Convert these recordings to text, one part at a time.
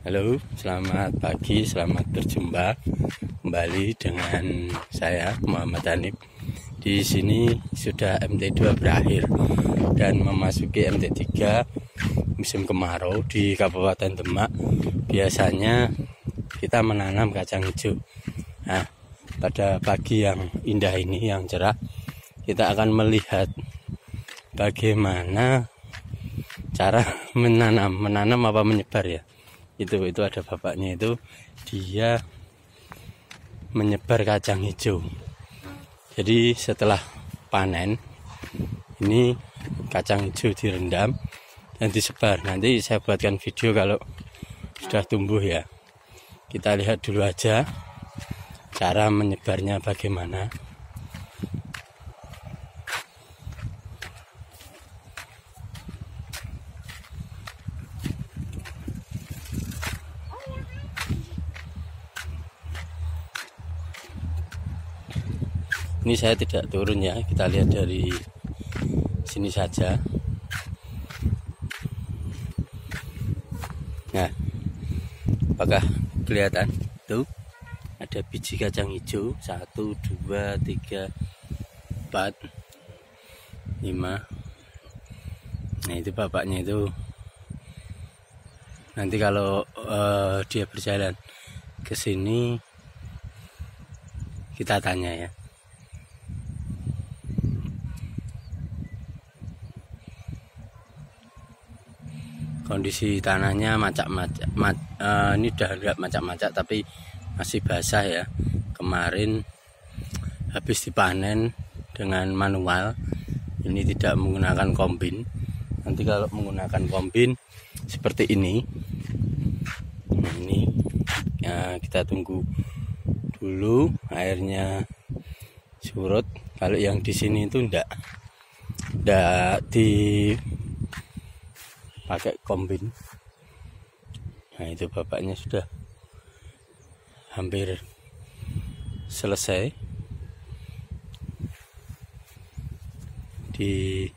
Halo, selamat pagi, selamat berjumpa kembali dengan saya Muhammad Hanif. Di sini sudah MT2 berakhir dan memasuki MT3 musim kemarau di Kabupaten Demak. Biasanya kita menanam kacang hijau. Nah, pada pagi yang indah ini yang cerah, kita akan melihat bagaimana cara menanam, menanam apa menyebar ya itu itu ada bapaknya itu. Dia menyebar kacang hijau. Jadi setelah panen ini kacang hijau direndam dan disebar. Nanti saya buatkan video kalau sudah tumbuh ya. Kita lihat dulu aja cara menyebarnya bagaimana ini saya tidak turun ya kita lihat dari sini saja. Nah apakah kelihatan? Tuh ada biji kacang hijau. Satu dua tiga empat lima. Nah itu bapaknya itu. Nanti kalau uh, dia berjalan ke sini kita tanya ya kondisi tanahnya macak-macak. Mac, uh, ini udah enggak macak-macak tapi masih basah ya. Kemarin habis dipanen dengan manual ini tidak menggunakan kombin. Nanti kalau menggunakan kombin seperti ini ini ya, kita tunggu dulu airnya surut. Kalau yang di sini itu enggak enggak di pakai kombin. Nah itu bapaknya sudah hampir selesai. Di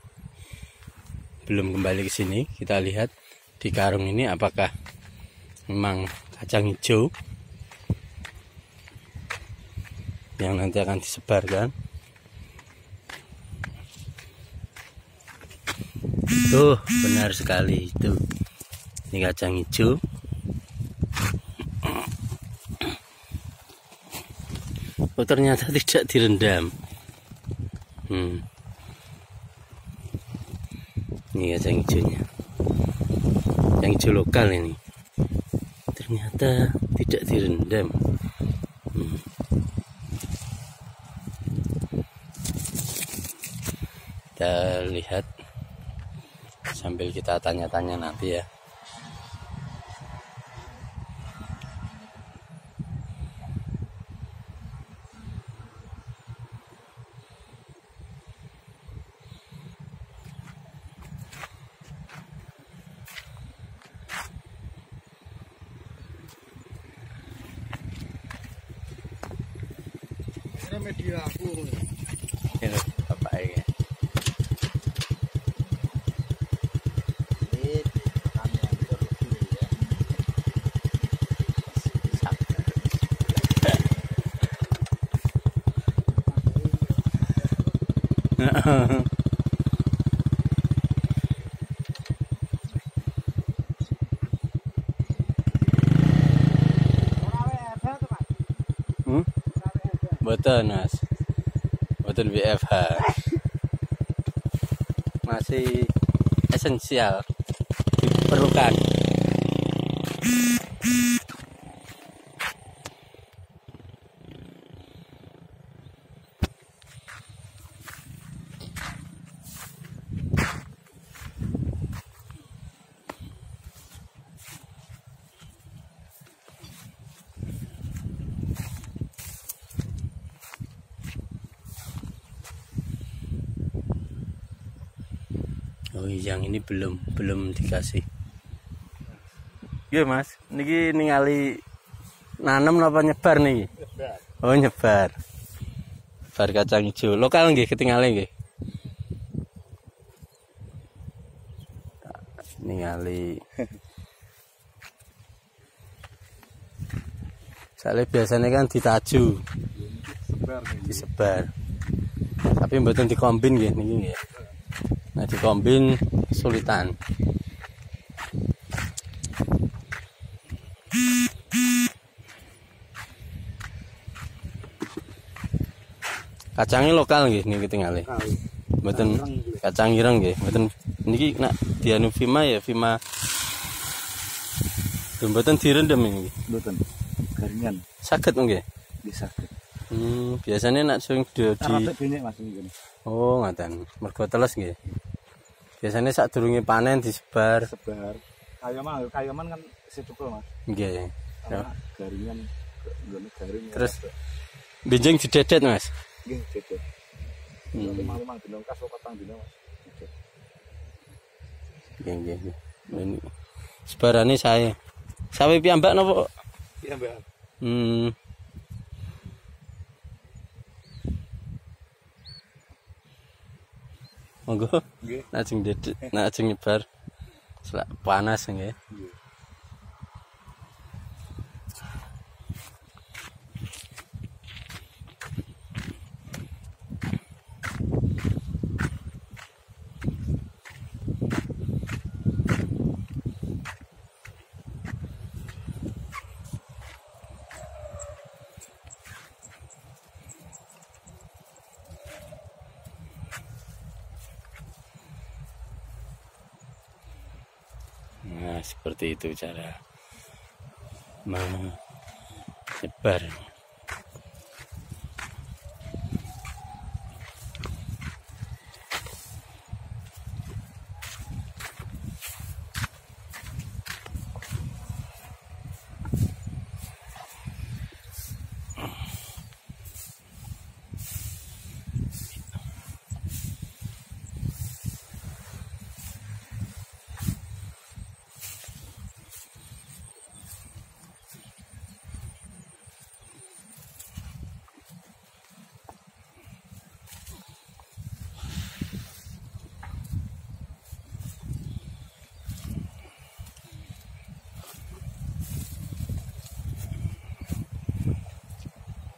belum kembali ke sini kita lihat di karung ini apakah memang kacang hijau yang nanti akan disebarkan Tuh, benar sekali itu. Ini kacang hijau. Oh, ternyata tidak direndam. Hmm. Ini kacang hijaunya. Kacang hijau lokal ini. Ternyata tidak direndam. Hmm. Kita lihat sambil kita tanya-tanya nanti ya media aku. Ini bapak ya. hmm? Betul Mas. Betul BFH. Masih esensial diperlukan. Oh yang ini belum belum dikasih. Iya mas, niki ningali nanem apa nyebar nih? Oh nyebar. Nyebar kacang hijau. Lokal nggih ketinggalan nggih. ningali Soalnya biasanya kan ditaju, disebar. Tapi mboten dikombin nggih niki nggih. Nah, dikombin kesulitan. Kacangnya lokal nggih niki tinggalnya. Kali. Mboten Kacang ireng nggih. kacang ireng nggih, mboten niki nak dianu Vima ya Vima. Mboten direndam ini. Mboten. Garingan Saged nggih. bisa. Hmm, biasanya nak sing di, Mas. Oh, ngaten. Mergo teles nggih. Biasanya saat durunge panen disebar Sebar. Kayaman, kayaman kan secukup Mas. nggih. Ya. Garingan garing. Terus benjing didedet, Mas. nggih jejet. Hmm. Limang-limang dino kas petang dino Mas. Nggih, nggih. Ini sebarane saya. Sawe piyambak napa? Iya, Mbak. Hmm. Monggo, Nggih. najeng dedet, najeng nyebar. Selak panas nggih. Seperti itu cara menyebar.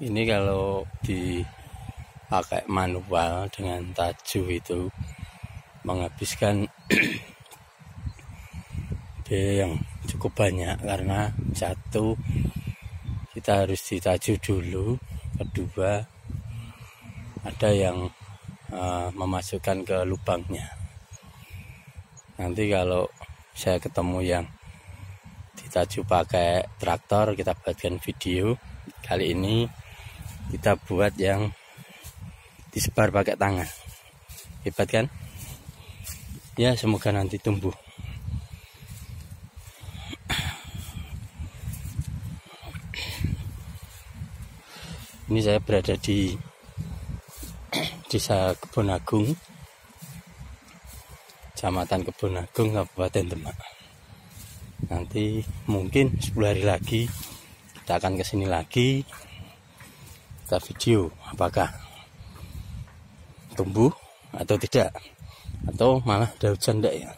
Ini kalau dipakai manual dengan taju itu menghabiskan biaya yang cukup banyak. Karena satu kita harus ditaju dulu, kedua ada yang eh, memasukkan ke lubangnya. Nanti kalau saya ketemu yang ditaju pakai traktor kita buatkan video. Kali ini kita buat yang disebar pakai tangan. Hebat kan? Ya semoga nanti tumbuh. Ini saya berada di desa Kebon Agung Kecamatan Kebon Agung Kabupaten Demak. Nanti mungkin 10 hari lagi kita akan ke sini lagi kita video apakah tumbuh atau tidak? Atau malah ada hujan enggak ya?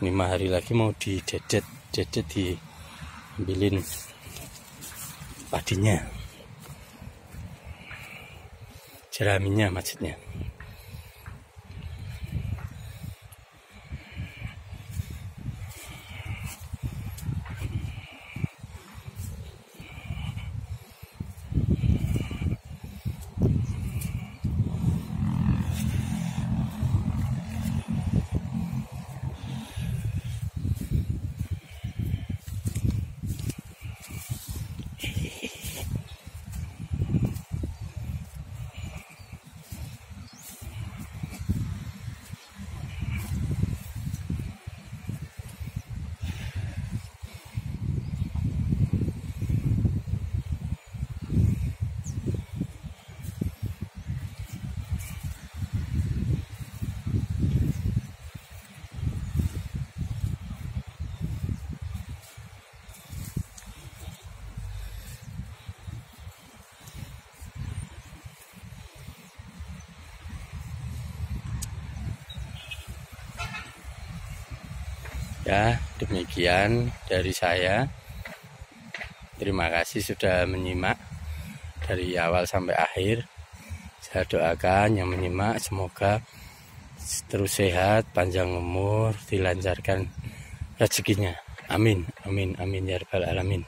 Lima hari lagi mau didedet dedet di ambilin padinya. Jeraminya maksudnya Ya, demikian dari saya. Terima kasih sudah menyimak dari awal sampai akhir. Saya doakan yang menyimak semoga terus sehat, panjang umur, dilancarkan rezekinya. Amin, amin, amin ya rabbal alamin.